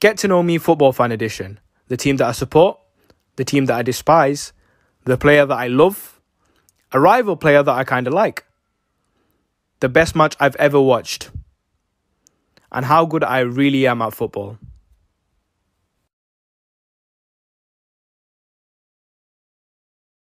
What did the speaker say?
Get to know me football fan edition. The team that I support, the team that I despise, the player that I love, a rival player that I kind of like, the best match I've ever watched, and how good I really am at football.